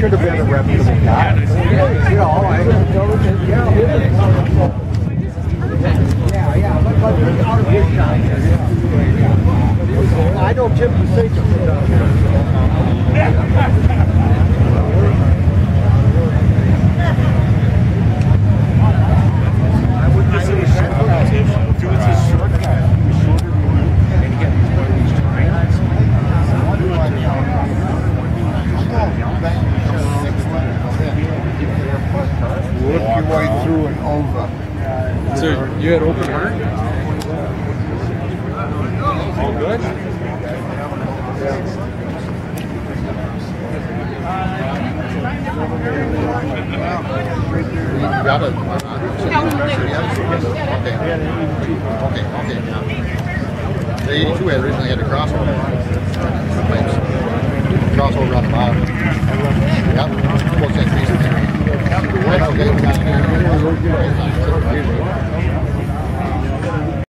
should have been a reputable guy. I, yeah, yeah, I know Tim Paseco. Over. So you had open heart? All good? You got it. Okay. Okay, okay. yeah. The 82 had originally had a crossover. Crossover on the bottom. Yep. Thank you.